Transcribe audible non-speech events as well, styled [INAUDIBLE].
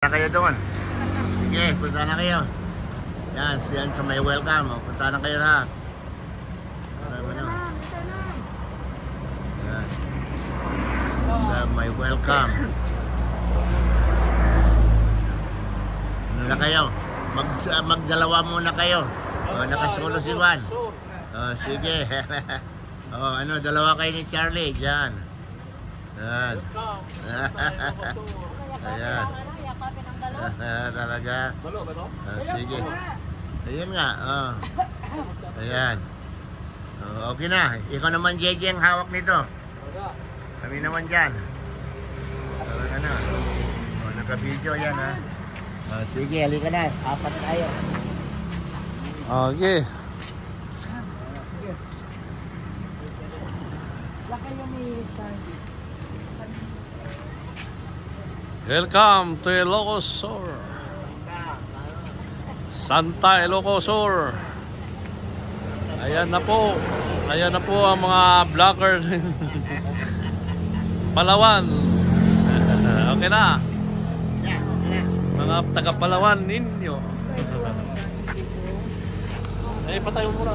na kayo doon. Sige, punta na kayo. Yan, yan sa may welcome. O, Punta na kayo lahat. Ano? Yan. Sa may welcome. Ano na kayo? Mag, ah, magdalawa muna kayo. O, nakasulo si Juan. O, sige. [LAUGHS] o, ano, dalawa kayo ni Charlie. Yan. Yan. [LAUGHS] Ayan. Talaga. Ah, sige. Ayan nga. Oh. Ayan. Oh, okay na. Ikaw naman, JJ, ang hawak nito. Kami naman dyan. Oh, ano. Oh, naka-video yan, ha. Oh, sige, halika na. Apat tayo. Okay. Welcome to Ilocos. Santa Ilocos Sur. Ayan na po. Ayan na po ang mga vlogger. [LAUGHS] Palawan. [LAUGHS] Okay na. Mga taga Palawan ninyo. [LAUGHS] Eh, patay mo muna.